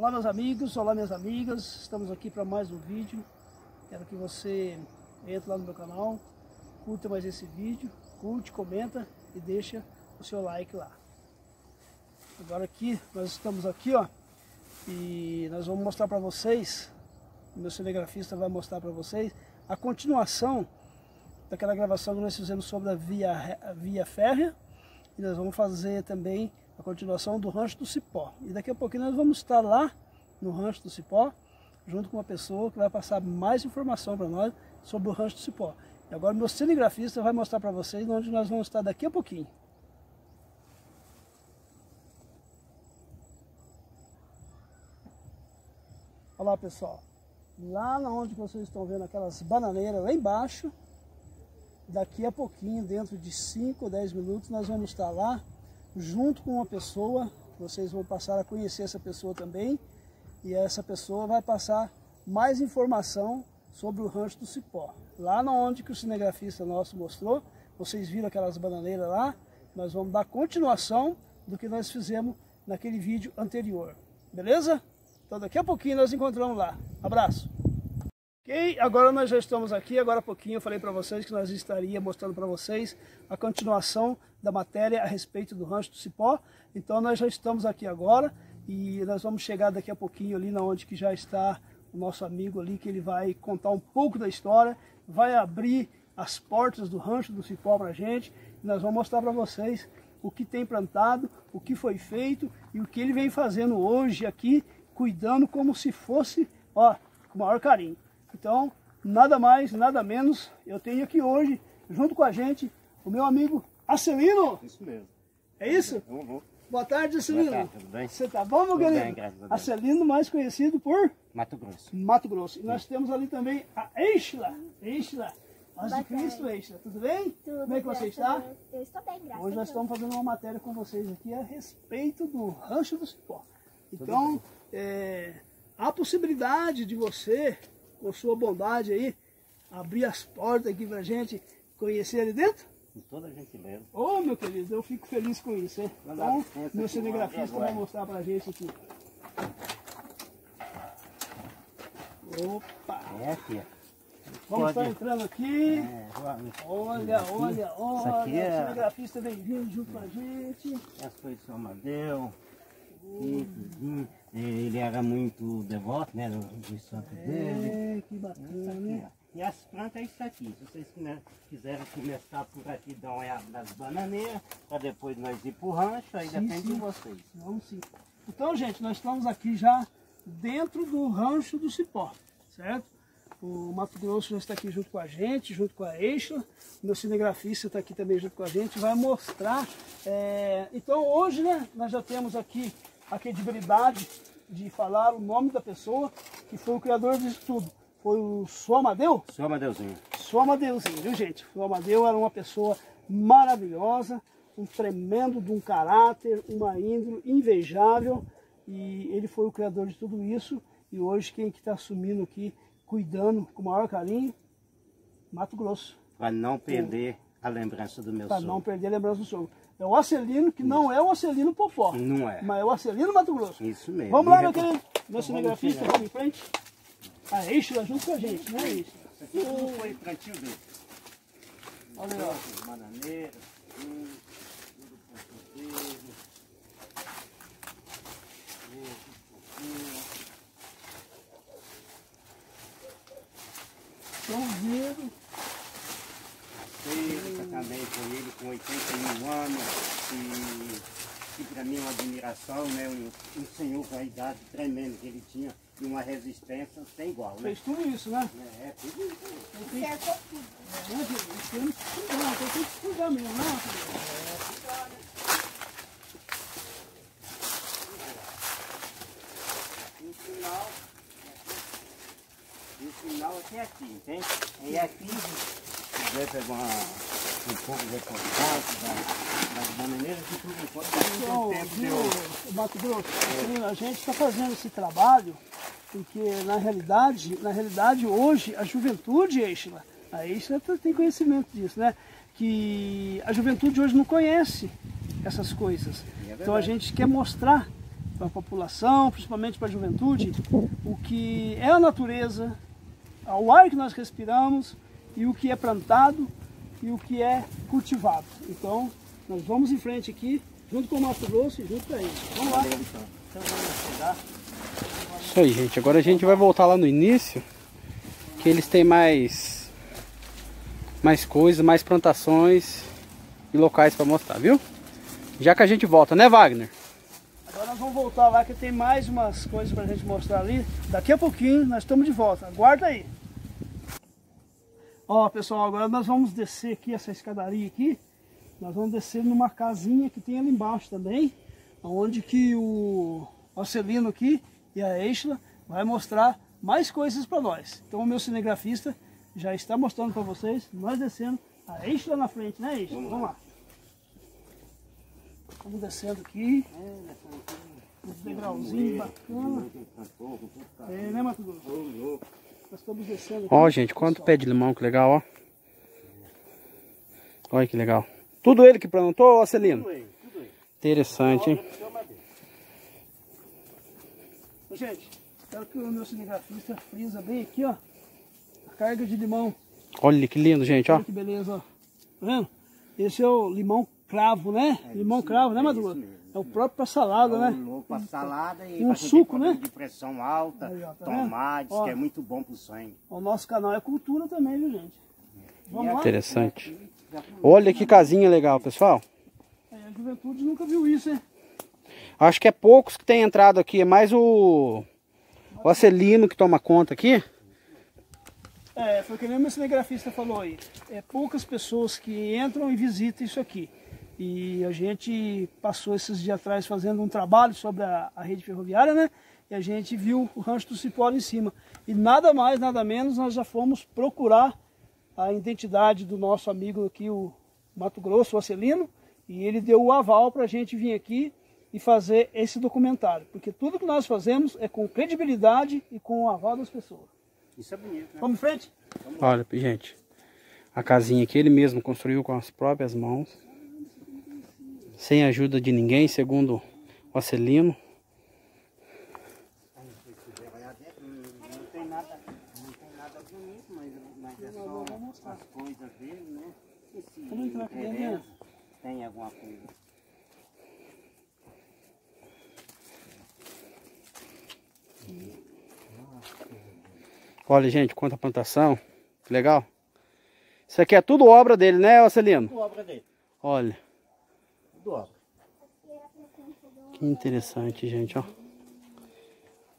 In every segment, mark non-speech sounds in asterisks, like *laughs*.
Olá meus amigos, olá minhas amigas, estamos aqui para mais um vídeo. Quero que você entre lá no meu canal, curta mais esse vídeo, curte, comenta e deixa o seu like lá. Agora aqui, nós estamos aqui, ó, e nós vamos mostrar para vocês, o meu cinegrafista vai mostrar para vocês a continuação daquela gravação que nós fizemos sobre a via, a via férrea e nós vamos fazer também a continuação do Rancho do Cipó. E daqui a pouquinho nós vamos estar lá no Rancho do Cipó, junto com uma pessoa que vai passar mais informação para nós sobre o Rancho do Cipó. E agora meu cinegrafista vai mostrar para vocês onde nós vamos estar daqui a pouquinho. Olha lá pessoal, lá onde vocês estão vendo aquelas bananeiras lá embaixo, daqui a pouquinho, dentro de 5 ou 10 minutos, nós vamos estar lá junto com uma pessoa, vocês vão passar a conhecer essa pessoa também, e essa pessoa vai passar mais informação sobre o rancho do Cipó. Lá onde que o cinegrafista nosso mostrou, vocês viram aquelas bananeiras lá, nós vamos dar continuação do que nós fizemos naquele vídeo anterior. Beleza? Então daqui a pouquinho nós encontramos lá. Abraço! Agora nós já estamos aqui, agora há pouquinho eu falei para vocês que nós estaria mostrando para vocês a continuação da matéria a respeito do rancho do Cipó. Então nós já estamos aqui agora e nós vamos chegar daqui a pouquinho ali na onde que já está o nosso amigo ali, que ele vai contar um pouco da história, vai abrir as portas do rancho do Cipó para a gente e nós vamos mostrar para vocês o que tem plantado, o que foi feito e o que ele vem fazendo hoje aqui, cuidando como se fosse, ó, com o maior carinho. Então, nada mais, nada menos, eu tenho aqui hoje, junto com a gente, o meu amigo Acelino. Isso mesmo. É isso? Uhum. Boa tarde, Acelino. Boa tarde, tudo bem? Você tá bom, meu Tudo querido? bem, graças a Deus. Acelino, mais conhecido por Mato Grosso. Mato Grosso. E nós temos ali também a Eichla. Eichla. Paz de Cristo. Eichla. Tudo bem? Tudo, Como é que você está? a. Eu estou bem, graças Hoje a nós estamos fazendo uma matéria com vocês aqui a respeito do Rancho do Cipó. Então, é, há possibilidade de você, com sua bondade aí, abrir as portas aqui pra gente conhecer ali dentro? Com toda a gentileza. Ô, meu querido, eu fico feliz com isso, hein? Então, meu cinegrafista vai mostrar pra gente aqui. Opa! É aqui, Vamos estar entrando aqui. É. Olha, olha, olha. aqui é- O cinegrafista vem vindo junto com a gente. Essa foi São Amadeu. Tudinho. Ele era muito devoto, né? Do, do santo dele. É, que bacana, né? E as plantas é isso aqui. Se vocês come- quiserem começar por aqui, dar uma olhada nas bananeiras, para depois nós ir pro rancho, aí Sim, depende sim. de vocês. Vamos sim. Então, gente, nós estamos aqui já dentro do rancho do Cipó, certo? O Mato Grosso já está aqui junto com a gente, junto com a Eixa. O meu cinegrafista está aqui também junto com a gente, vai mostrar. é, Então, hoje, né, nós já temos aqui a credibilidade de falar o nome da pessoa que foi o criador disso tudo. Foi o Sô Amadeu? Sou Amadeuzinho. Sou Amadeuzinho, viu gente? O Amadeu era uma pessoa maravilhosa, um tremendo de um caráter, uma índole invejável e ele foi o criador de tudo isso e hoje quem que está assumindo aqui, cuidando com o maior carinho, Mato Grosso, Para não perder a lembrança do meu para não perder a lembrança do sogro. É o Acelino, que não é o Acelino Popó, Não é. mas é o Acelino Mato Grosso. Isso mesmo. Vamos lá, meu querido, meu cinegrafista, vamos em frente. A Eixa junto com a gente, né Eixa? Isso foi plantio dele. Olha aí, ó. As bananeiras, tudo, tudo plantio dele. Esse, pouquinho. Estão vendo. Cerca também foi ele com 81 anos e, e para mim uma admiração, né? Um, um senhor com a idade tremenda que ele tinha e uma resistência sem igual, né? Fez tudo isso, né? É, é tudo isso. Cercou tudo. É, temos que então tem que cuidar mesmo, né? E o final, e o final até aqui, entende? E aqui, se quiser um pouco de contato da- das bananeiras e tudo enquanto Então, não tem tempo de viu, eu... Mato Grosso, assim, a gente está fazendo esse trabalho porque na realidade, na realidade hoje a juventude, Eichla, a Eichla tem conhecimento disso, né? Que a juventude hoje não conhece essas coisas. É então a gente quer mostrar para a população, principalmente para a juventude, o que é a natureza, o ar que nós respiramos e o que é plantado e o que é cultivado. Então, nós vamos em frente aqui, junto com o Mato Grosso e junto com eles. Vamos lá. Então, vamos Isso aí, gente. Agora a gente vai voltar lá no início, que eles têm mais mais coisas, mais plantações e locais para mostrar, viu? Já que a gente volta, né, Wagner? Agora nós vamos voltar lá que tem mais umas coisas para a gente mostrar ali. Daqui a pouquinho nós estamos de volta. Aguarda aí. Ó, pessoal, agora nós vamos descer aqui essa escadaria aqui. Nós vamos descer numa casinha que tem ali embaixo também, onde que o Marcelino aqui e a Eichla vai mostrar mais coisas para nós. Então o meu cinegrafista já está mostrando para vocês, nós descendo, a Eichla na frente, né Eichla? Vamos lá. Vamos descendo aqui. Uns degrauzinhos bacana. É, né, Mato Grosso? Nós estamos descendo aqui. Ó, gente, quanto pé de limão, que legal, ó. Olha que legal. Tudo ele que plantou, ó, Celino? Tudo aí, tudo aí. Interessante, hein? Gente, quero que o meu cinegrafista frisa bem aqui, ó. A carga de limão. Olha que lindo, gente, ó. Olha que beleza, ó. Tá vendo? Esse é o limão cravo, né? limão cravo, né, Mato Grosso? É o próprio para salada, né? Louco para salada e Um pra quem tem suco, né? de pressão alta, Aí, ó, tá tomates, Ó. que é muito bom pro sangue. O nosso canal é cultura também, viu, gente? Vamos lá? Interessante. Olha que casinha legal, pessoal. É, a juventude nunca viu isso, hein? Acho que é poucos que tem entrado aqui. É mais o, o Acelino que toma conta aqui. É, foi que nem o meu cinegrafista falou aí. É poucas pessoas que entram e visitam isso aqui. E a gente passou esses dias atrás fazendo um trabalho sobre a, a rede ferroviária, né? E a gente viu o rancho do Cipó ali em cima. E nada mais, nada menos, nós já fomos procurar a identidade do nosso amigo aqui, o Mato Grosso, o Acelino. E ele deu o aval para a gente vir aqui e fazer esse documentário. Porque tudo que nós fazemos é com credibilidade e com o aval das pessoas. Isso é bonito, né? Vamos em frente? Olha, gente. A casinha que ele mesmo construiu com as próprias mãos. Sem ajuda de ninguém, segundo o Acelino. Tem alguma coisa. Olha, gente, quanta plantação. Que legal. Isso aqui é tudo obra dele, né, Acelino? Tudo obra dele. Olha, Tudo obra. que interessante, gente, ó.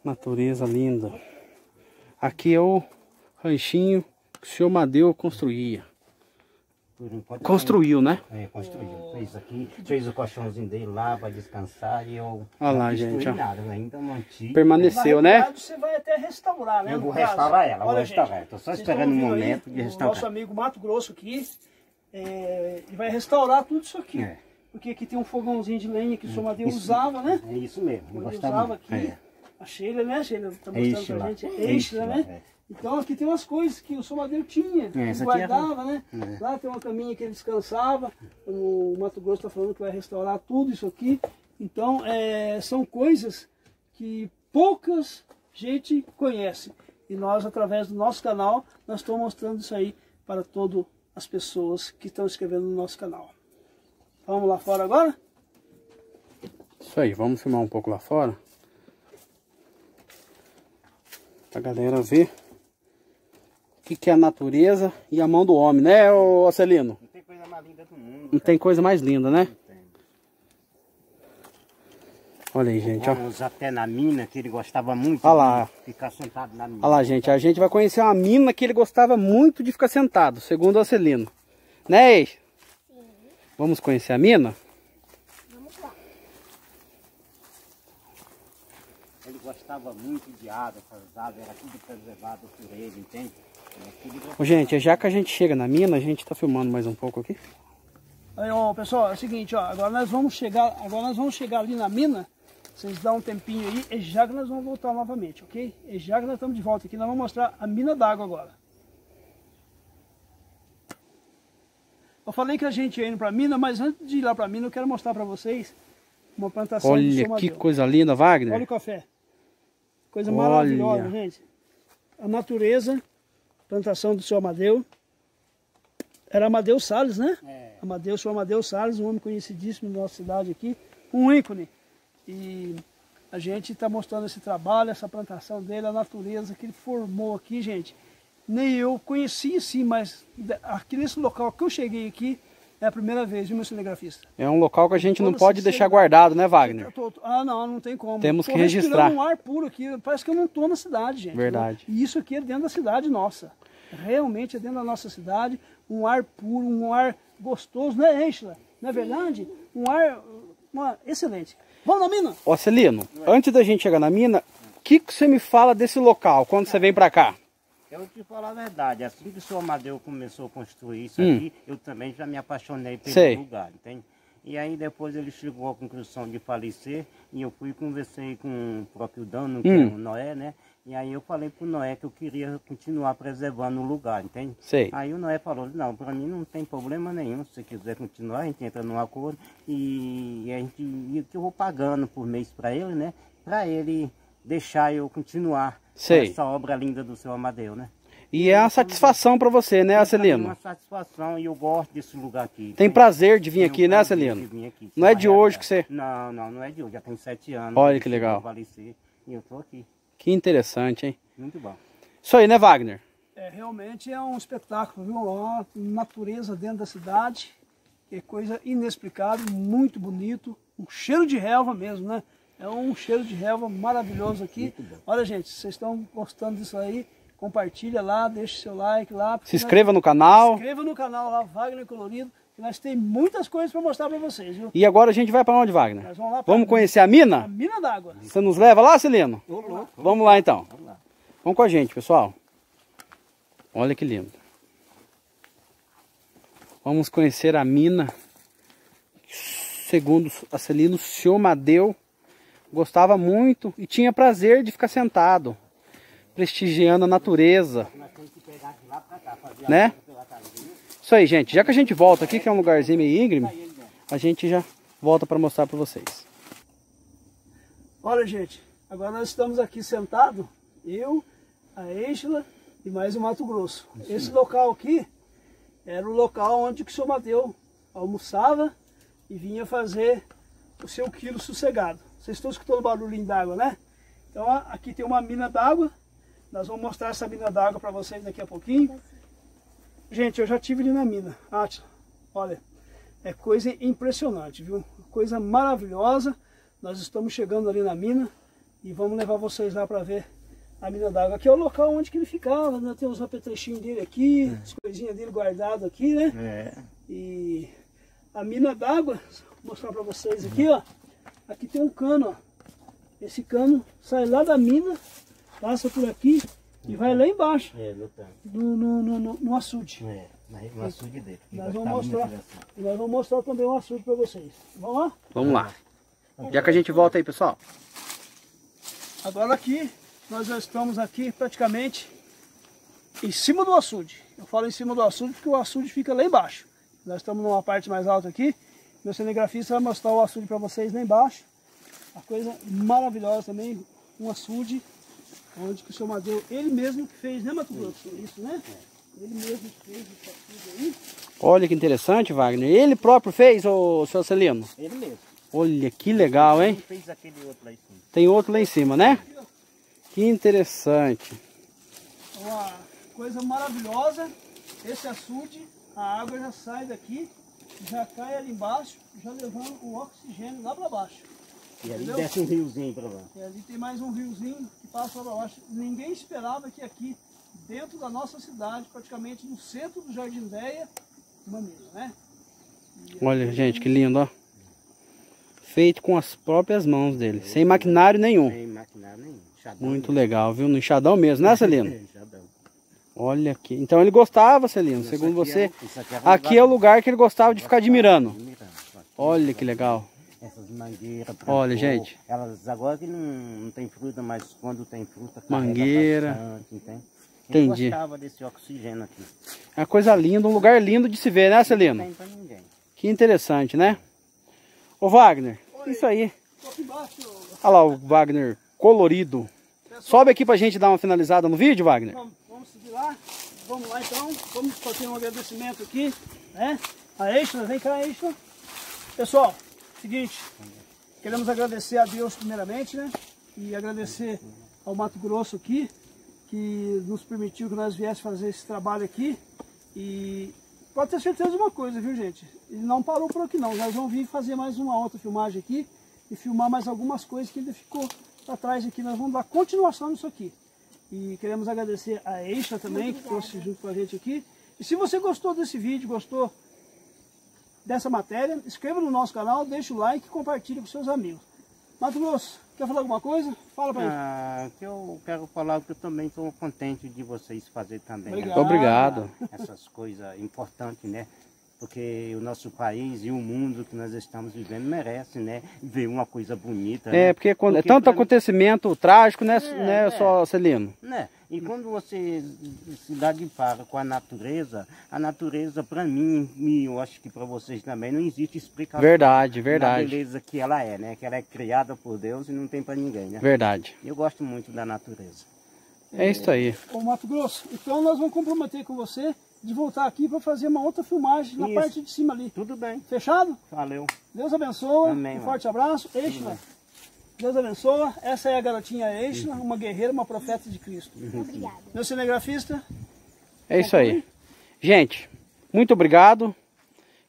Natureza linda. Aqui é o ranchinho que o senhor Madeu construía. Construiu, né? É, construiu. Fez aqui, fez o colchãozinho dele lá para descansar e eu Olha lá, não gente, ó. nada, eu ainda mantive. Permaneceu, né? Você vai até restaurar, né? Eu vou restaurar ela, vou restaurar. gente, Tô só esperando o ouvindo aí momento de o restaurar. nosso amigo Mato Grosso aqui, é, ele vai restaurar tudo isso aqui. É. Porque aqui tem um fogãozinho de lenha que o seu Madeira usava, né? É isso mesmo, Ele gostava usava aqui. É. A Sheila, né? Sheila tá mostrando Eixe pra lá. gente. Eixe Eixe, lá, né? é. Então aqui tem umas coisas que o seu Madeiro tinha, é- guardava, né? É. Lá tem uma caminha que ele descansava. O Mato Grosso está falando que vai restaurar tudo isso aqui. Então é, são coisas que poucas gente conhece. E nós, através do nosso canal, nós estamos mostrando isso aí para todas as pessoas que estão inscrevendo no nosso canal. Vamos lá fora agora? Isso aí, vamos filmar um pouco lá fora. Pra galera ver o que, que é a natureza e a mão do homem, né, ô Celino? Não tem coisa mais linda do mundo. Não tem coisa mais linda, né? Olha aí, gente, ó. Vamos até na mina, que ele gostava muito Olha lá. de ficar sentado na mina. Olha lá, gente. A gente vai conhecer uma mina que ele gostava muito de ficar sentado, segundo o Celino. Né, Ex? Vamos conhecer a mina? Ele gostava muito de água, essas águas, era tudo preservado por ele, entende? Tudo Ô, gente, já que a gente chega na mina, a gente tá filmando mais um pouco aqui. Aí, ó, pessoal, é o seguinte, ó, agora nós vamos chegar, agora nós vamos chegar ali na mina. Vocês dão um tempinho aí, e já que nós vamos voltar novamente, ok? E já que nós estamos de volta aqui, nós vamos mostrar a mina d'água agora. Eu falei que a gente ia indo para a mina, mas antes de ir lá para a mina, eu quero mostrar para vocês uma plantação Olha que coisa linda, Wagner. Olha o café. Coisa Olha. maravilhosa, gente. A natureza, plantação do seu Amadeu. Era Amadeu Salles, né? É. Amadeu, seu Amadeu Salles, um homem conhecidíssimo na nossa cidade aqui, um ícone. E a gente está mostrando esse trabalho, essa plantação dele, a natureza que ele formou aqui, gente. Nem eu conhecia sim, mas aqui nesse local que eu cheguei aqui, é a primeira vez, viu, meu cinegrafista? É um local que a gente não pode deixar guardado, né, Wagner? Tô, tô, ah, não, não tem como. Temos tô que registrar. um ar puro aqui, parece que eu não estou na cidade, gente. Verdade. E isso aqui é dentro da cidade nossa. Realmente é dentro da nossa cidade, um ar puro, um ar gostoso, né, Enchla? Não é verdade? Um ar uma, excelente. Vamos na mina? Ó, Celino, antes da gente chegar na mina, o que, que você me fala desse local quando você vem para cá? Eu te falar a verdade, assim que o senhor Amadeu começou a construir isso hum. aqui, eu também já me apaixonei pelo Sei. lugar, entende? E aí depois ele chegou à conclusão de falecer e eu fui e conversei com o próprio dono, que hum. é o Noé, né? E aí eu falei pro Noé que eu queria continuar preservando o lugar, entende? Sei. Aí o Noé falou, não, para mim não tem problema nenhum, se você quiser continuar, a gente entra num acordo e, a gente, e eu vou pagando por mês para ele, né? Para ele deixar eu continuar Sei. essa obra linda do seu Amadeu, né? E é uma satisfação para você, né, Celino? É uma satisfação e eu gosto desse lugar aqui. Tem prazer de vir aqui, né, Celino? Aqui, não é de hoje que você... Não, não, não é de hoje, já tem sete anos. Olha que legal. e eu tô aqui. Que interessante, hein? Muito bom. Isso aí, né, Wagner? É, realmente é um espetáculo, viu? Uma natureza dentro da cidade, é coisa inexplicável, muito bonito, um cheiro de relva mesmo, né? É um cheiro de relva maravilhoso aqui. Olha, gente, vocês estão gostando disso aí? Compartilha lá, deixa seu like lá. Se inscreva nós... no canal. Se inscreva no canal lá, Wagner Colorido. Que nós temos muitas coisas para mostrar para vocês, viu? E agora a gente vai para onde, Wagner? Nós vamos lá Vamos conhecer a mina? A mina d'água. Você nos leva lá, Celino? Vamos, vamos lá então. Vamos, lá. vamos com a gente, pessoal. Olha que lindo. Vamos conhecer a mina. Segundo a Celino, o senhor Madeu gostava muito e tinha prazer de ficar sentado, prestigiando a natureza. Né? Isso aí, gente. Já que a gente volta aqui, que é um lugarzinho meio íngreme, a gente já volta para mostrar para vocês. Olha, gente, agora nós estamos aqui sentados, eu, a Êngela e mais o Mato Grosso. Esse local aqui era o local onde o senhor Mateu almoçava e vinha fazer o seu quilo sossegado. Vocês estão escutando o barulhinho d'água, né? Então aqui tem uma mina d'água. Nós vamos mostrar essa mina d'água para vocês daqui a pouquinho. Gente, eu já tive ali na mina. Atila, olha, é coisa impressionante, viu? Coisa maravilhosa. Nós estamos chegando ali na mina e vamos levar vocês lá para ver a mina d'água. Aqui é o local onde que ele ficava, né? Tem os apetrechinhos dele aqui, é. as coisinhas dele guardadas aqui, né? É. E a mina d'água, vou mostrar para vocês aqui, ó. Aqui tem um cano, ó. Esse cano sai lá da mina, passa por aqui e vai lá embaixo. É, no, no, no, no, no açude. É, no açude dele. Nós vamos mostrar, nós vamos mostrar também o açude para vocês. Vamos lá? Vamos lá. Já que a gente volta aí, pessoal. Agora aqui, nós já estamos aqui praticamente em cima do açude. Eu falo em cima do açude porque o açude fica lá embaixo. Nós estamos numa parte mais alta aqui. Meu cinegrafista vai mostrar o açude para vocês lá embaixo. Uma coisa maravilhosa também, um açude, onde que o seu Madeu, ele mesmo que fez, né Mato Grosso? Isso, né? Ele mesmo que fez esse açude aí. Olha que interessante, Wagner. Ele próprio fez, o seu Celino? Ele mesmo. Olha que legal, hein? Ele fez aquele outro lá em cima. Tem outro lá em cima, né? Que interessante. Uma coisa maravilhosa. Esse açude, a água já sai daqui já cai ali embaixo, já levando o oxigênio lá para baixo. E ali desce um riozinho para lá. E ali tem mais um riozinho que passa para baixo. Ninguém esperava que aqui, dentro da nossa cidade, praticamente no centro do Jardim Deia, uma mina, né? E Olha, gente, que lindo, ó. Feito com as próprias mãos dele, sem maquinário nenhum. Sem maquinário nenhum. Enxadão Muito mesmo. legal, viu? No enxadão mesmo, né, Celino? *laughs* enxadão. Olha aqui. Então ele gostava, Celino, segundo você. É, é aqui é o lugar que ele gostava de ficar admirando. Olha que legal. Essas mangueiras. Olha, gente. Elas agora que não, não tem fruta, mas quando tem fruta, mangueira. Bastante, entende? Entendi. Eu gostava desse oxigênio aqui. É uma coisa linda, um lugar lindo de se ver, né, Celino? Não tem pra ninguém. Que interessante, né? Ô Wagner, Isso aí. Olha lá o Wagner colorido. Sobe aqui pra gente dar uma finalizada no vídeo, Wagner. Vamos, vamos subir lá. Vamos lá então. Vamos fazer um agradecimento aqui, né? A Extra, vem cá, Extra. Pessoal, seguinte, queremos agradecer a Deus primeiramente, né? E agradecer ao Mato Grosso aqui, que nos permitiu que nós viéssemos fazer esse trabalho aqui. E pode ter certeza de uma coisa, viu gente? Ele não parou por aqui não. Nós vamos vir fazer mais uma outra filmagem aqui e filmar mais algumas coisas que ainda ficou para trás aqui. Nós vamos dar continuação nisso aqui. E queremos agradecer a Eixa também, que trouxe junto com a gente aqui. E se você gostou desse vídeo, gostou dessa matéria, inscreva no nosso canal, deixe o like e compartilhe com seus amigos. Mato Grosso, quer falar alguma coisa? Fala pra ah, que eu quero falar que eu também estou contente de vocês fazer também. Obrigado. Né? Obrigado. Essas coisas importantes, né? Porque o nosso país e o mundo que nós estamos vivendo merece, né? Ver uma coisa bonita. É, né? porque quando é porque é tanto acontecimento trágico, né, é, né é. só Celino? Né? E quando você se dá de para com a natureza, a natureza para mim, e eu acho que para vocês também, não existe explicação. Verdade, verdade. Da beleza que ela é, né? Que ela é criada por Deus e não tem para ninguém, né? Verdade. Eu gosto muito da natureza. É, é isso aí. Ô Mato Grosso, então nós vamos comprometer com você de voltar aqui para fazer uma outra filmagem na parte de cima ali. Tudo bem. Fechado? Valeu. Deus abençoe. Amém, um forte abraço. Eixna. Deus abençoe. Essa é a garotinha Eixna, uma guerreira, uma profeta de Cristo. Obrigada. Meu cinegrafista. É isso aí. Gente, muito obrigado.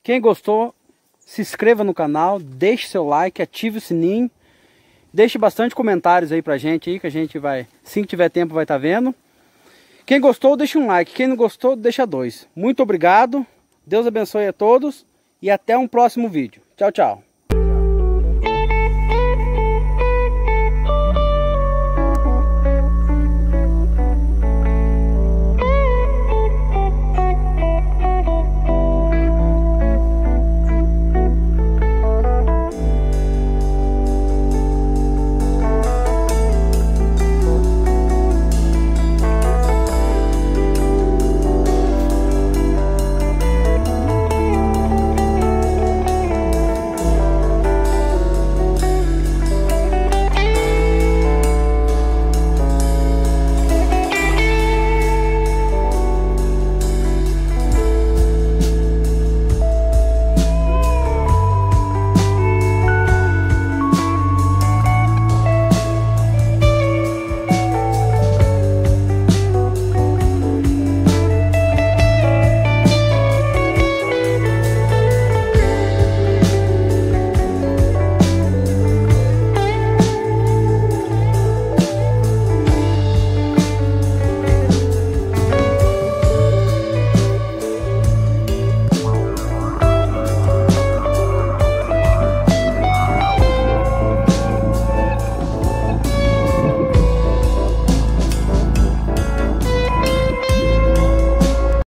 Quem gostou, se inscreva no canal, deixe seu like, ative o sininho. Deixe bastante comentários aí pra gente aí, que a gente vai, assim que tiver tempo, vai estar tá vendo. Quem gostou, deixa um like. Quem não gostou, deixa dois. Muito obrigado. Deus abençoe a todos e até um próximo vídeo. Tchau, tchau.